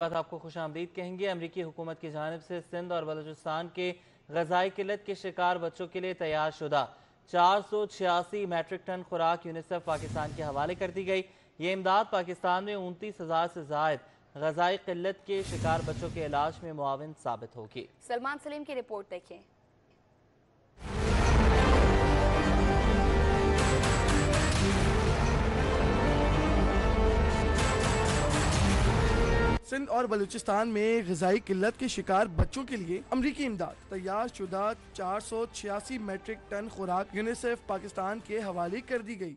बात आपको खुश आमदीद कहेंगे। अमरीकी हुकूमत की जानब से सिंध और बलोचिस्तान के गजाई किल्लत के शिकार बच्चों के लिए तैयार शुदा। चार सौ छियासी मैट्रिक टन खुराक यूनिसेफ पाकिस्तान के हवाले कर दी गई। ये इमदाद पाकिस्तान में उनतीस हज़ार से जायद गजाई किल्लत के शिकार बच्चों के इलाज में मुआवन साबित होगी। सलमान सलीम की रिपोर्ट देखें। सिंध और बलूचिस्तान में गजाई किल्लत के शिकार बच्चों के लिए अमरीकी इमदाद। तैयार शुदा चार सौ छियासी मेट्रिक टन खुराक यूनिसेफ पाकिस्तान के हवाले कर दी गई।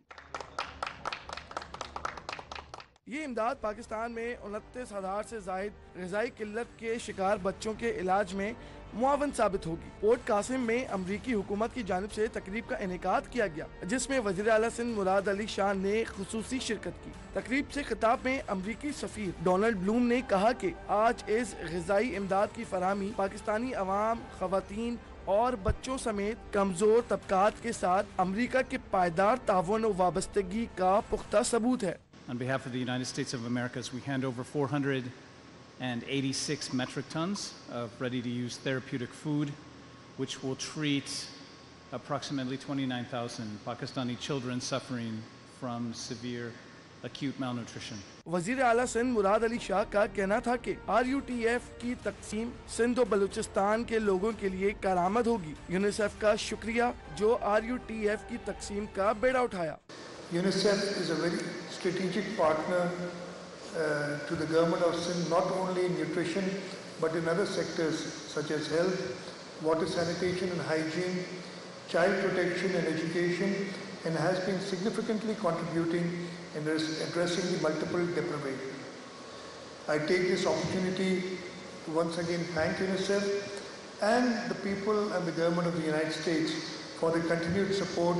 ये इमदाद पाकिस्तान में उनतीस हज़ार से जायद गजाई किल्लत के शिकार बच्चों के इलाज में मुआवन साबित होगी। पोर्ट कासिम में अमरीकी हुकूमत की जानब से तकरीब का इनका किया गया, जिसमें वजी अला सिंध मुराद अली शाह ने खसूसी शिरकत की। तकरीब से खिताब में अमरीकी सफीर डोनाल्ड ब्लूम ने कहा की आज इस गजाई इमदाद की फरहमी पाकिस्तानी अवाम खातन और बच्चों समेत कमज़ोर तबकात के साथ अमरीका के पायदार तावन वाबस्तगी का पुख्ता सबूत है। On behalf of the United States of America, we hand over 486 metric tons of ready-to-use therapeutic food, which will treat approximately 29,000 Pakistani children suffering from severe acute malnutrition. वजीर अला सिंध मुराद अली शाह का कहना था कि आर यू टी एफ की तकसीम सिंध और बलूचिस्तान के लोगों के लिए कारामद होगी यूनिसेफ का शुक्रिया जो आर यू टी एफ की तकसीम का बेड़ा उठाया UNICEF is a very strategic partner uh, to the government of Sindh, not only in nutrition, but in other sectors such as health, water sanitation and hygiene, child protection and education, and has been significantly contributing in addressing the multiple deprivation. I take this opportunity to once again thank UNICEF and the people and the government of the United States for the continued support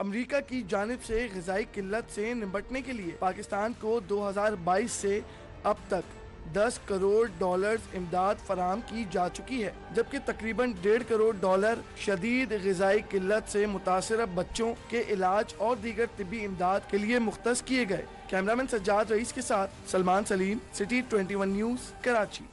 America की जानब से गजाई किल्लत से निपटने के लिए पाकिस्तान को 2022 से अब तक 10 करोड़ डॉलर्स इमदाद फराम की जा चुकी है, जबकि तकरीबन डेढ़ करोड़ डॉलर शदीद गजाई किल्लत से मुतासर बच्चों के इलाज और दीगर तिबी इमदाद के लिए मुख्त किए गए। कैमरामैन सज्जाद रईस के साथ सलमान सलीम, सिटी 21 न्यूज़, कराची।